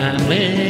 I'm in.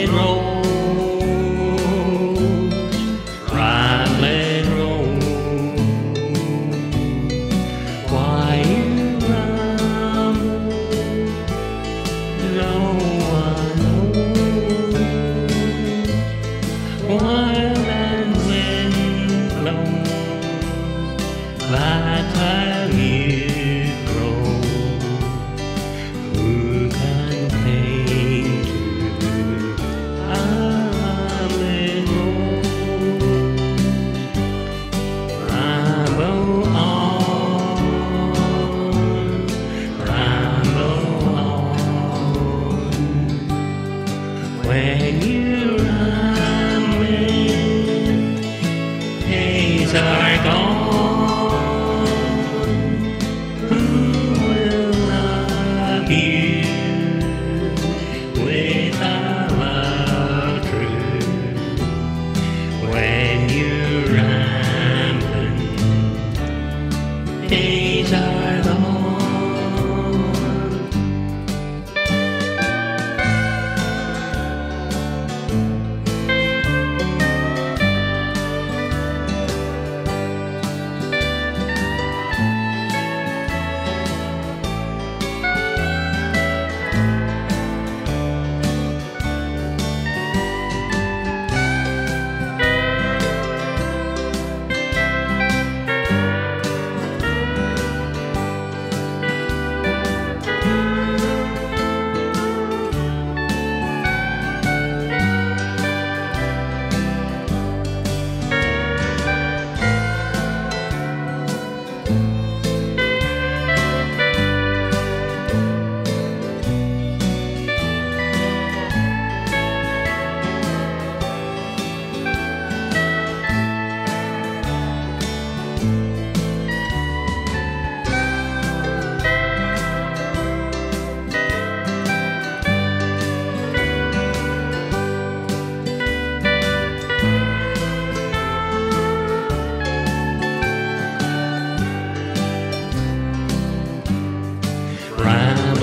when you run when days are gone. Who will love you?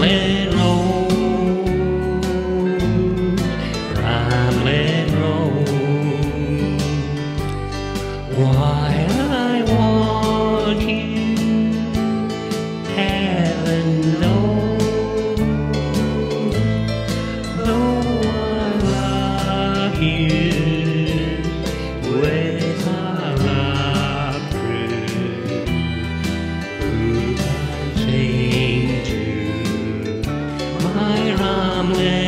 Ramblin' Rose, Road, why I want you. somewhere.